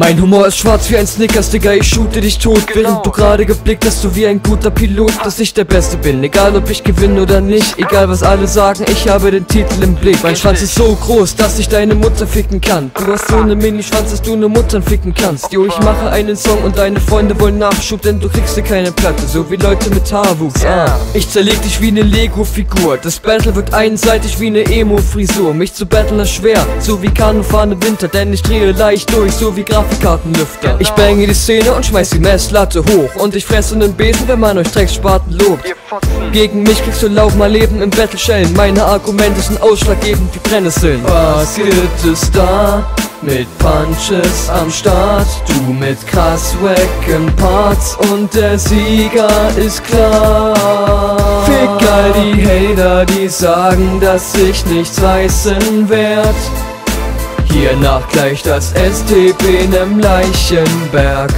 Mein Humor ist schwarz wie ein Snickers, Digga, ich shoote dich tot. Genau. Während du gerade geblickt hast, du wie ein guter Pilot Dass ich der Beste bin, egal ob ich gewinne oder nicht Egal was alle sagen, ich habe den Titel im Blick. Mein Schwanz ist so groß, dass ich deine Mutter ficken kann. Du hast so ne Mini-Schwanz, dass du ne Muttern ficken kannst. Jo, ich mache einen Song und deine Freunde wollen Nachschub Denn du kriegst dir keine Platte, so wie Leute mit Haarwuchs ah. Ich zerleg dich wie ne Lego-Figur. Das Battle wird einseitig wie ne Emo-Frisur. Mich zu battlen ist schwer, so wie Kanufahren im Winter Denn ich drehe leicht durch, so wie Grafikkartenlüfter Ich bange die Szene und schmeiß die Messlatte hoch. Und ich fresse nen Besen, wenn man euch Drecksspaten lobt. Gegen mich kriegst du Lauf mal Leben im Battle schellen Meine Argumente sind ausschlaggebend wie Brennnesseln. Was gibt es da? Mit Punches am Start? Du mit krass wacken Parts Und der Sieger ist klar. Fick all die Hater, die sagen, dass ich nichts reißen werd Hiernach gleich das STP nem Leichenberg